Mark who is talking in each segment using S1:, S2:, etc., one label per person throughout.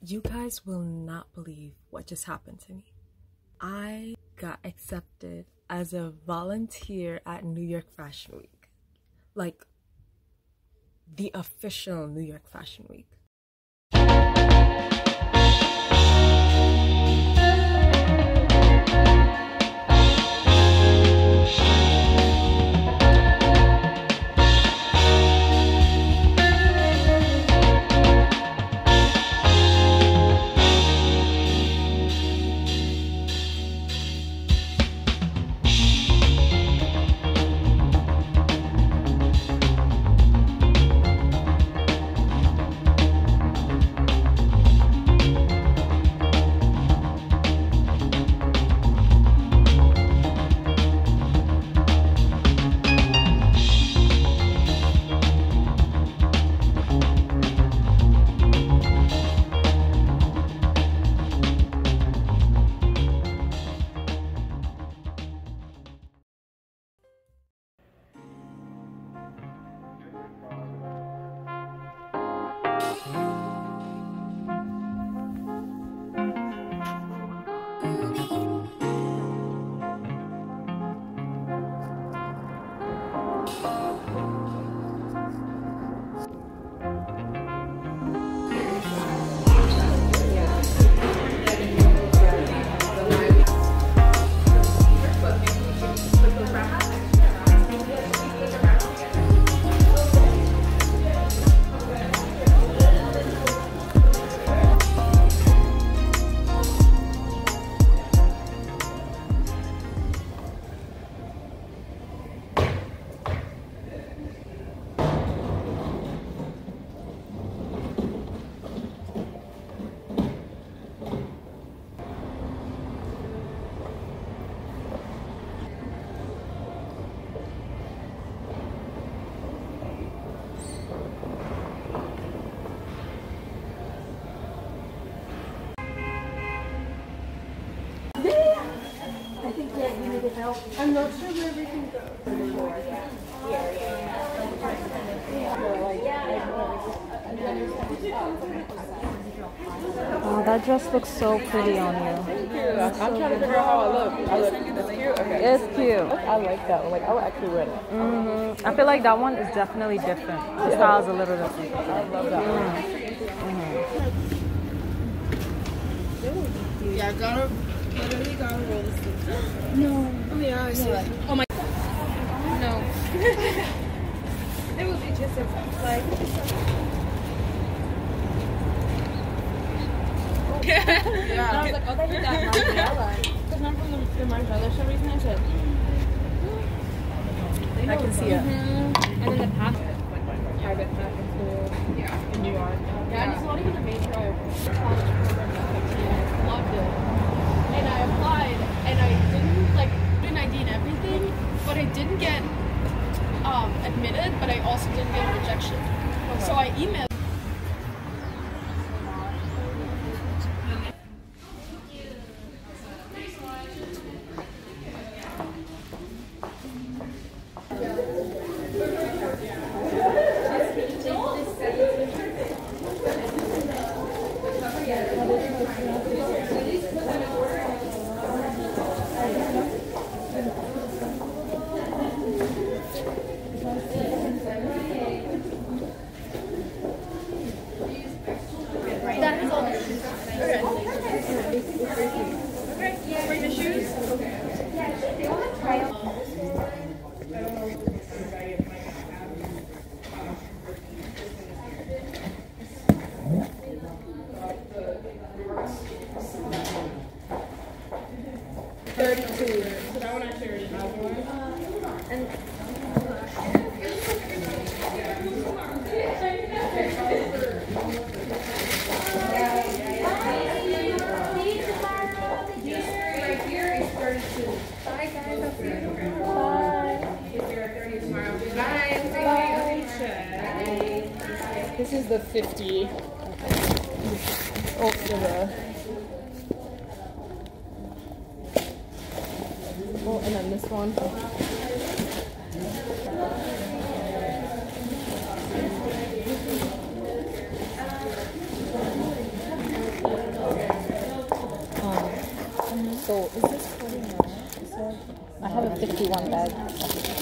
S1: You guys will not believe what just happened to me. I got accepted as a volunteer at New York Fashion Week. Like, the official New York Fashion Week.
S2: I'm not sure where everything goes.
S3: Oh, that dress looks so pretty on you.
S2: I'm trying to figure out how I look. I look. It's cute. Okay.
S3: It's cute.
S2: I like that one. Like I would actually wear it.
S3: hmm I feel like that one is definitely different. The style's a little different.
S2: I love that one.
S4: Yeah, gotta literally gotta roll this thing. no. Oh yeah, I see. Oh my. No. it would be just a like. yeah. And I was like, oh, they did that Margiela. Because from the, the show recently? I
S3: can see oh, oh, it.
S4: And then the like private path school
S2: Yeah. In New York.
S4: Yeah, and it's not even a major college program loved it. And I applied and I didn't like didn't ID and everything, but I didn't get um, admitted, but I also didn't get a rejection. So I emailed
S2: this is the 50 of the oh and then this one um,
S3: so is this 49? I have a 51 bag.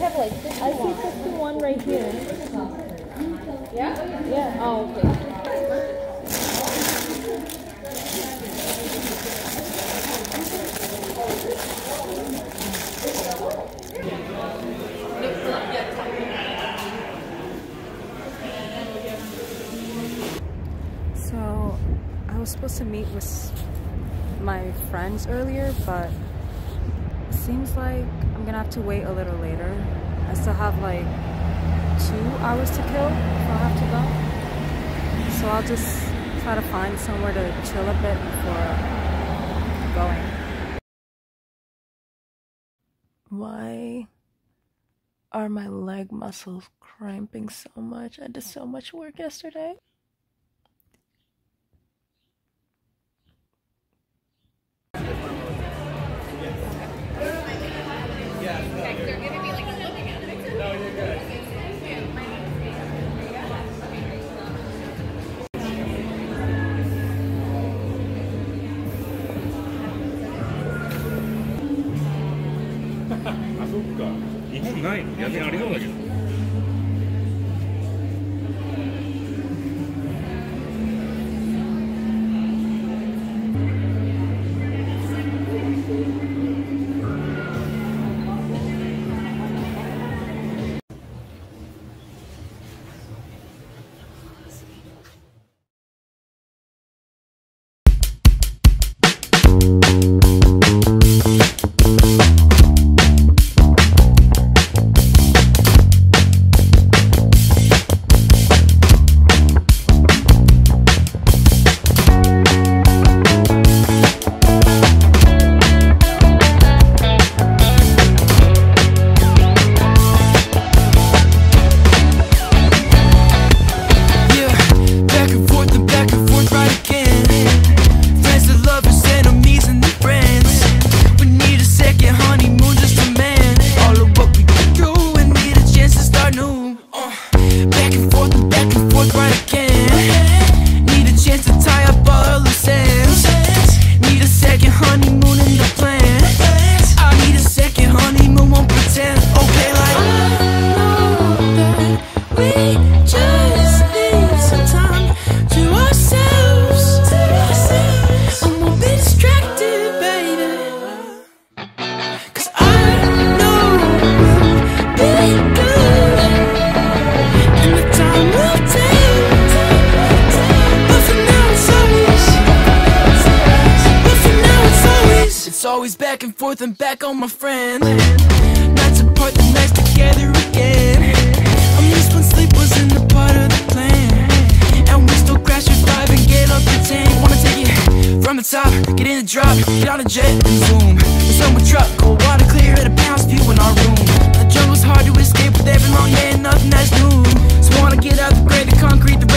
S5: Have like 51. I see 51 right here. Yeah? Yeah. Oh, okay.
S3: So, I was supposed to meet with my friends earlier, but it seems like I'm gonna have to wait a little later. I still have like two hours to kill before I have to go. So I'll just try to find somewhere to chill a bit before going.
S1: Why are my leg muscles cramping so much? I did so much work yesterday.
S6: 本ないの？逆にありそうだけど。
S7: Back and forth and back on my friend. Nights apart, the nights together again. I miss when sleep was in the part of the plan. And we still crash, revive, and get up to 10. Wanna take it from the top, get in the drop, get on a jet and zoom. The sun would drop, cold water clear at a bounce view in our room. The jungle's hard to escape with every long day and nothing that's new. So wanna get out the gray, the concrete, the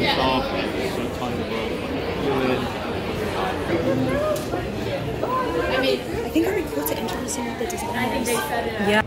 S7: I
S6: and start telling the world what you're.
S3: I think I recruited interns in the design. I think they said it.
S1: Yeah.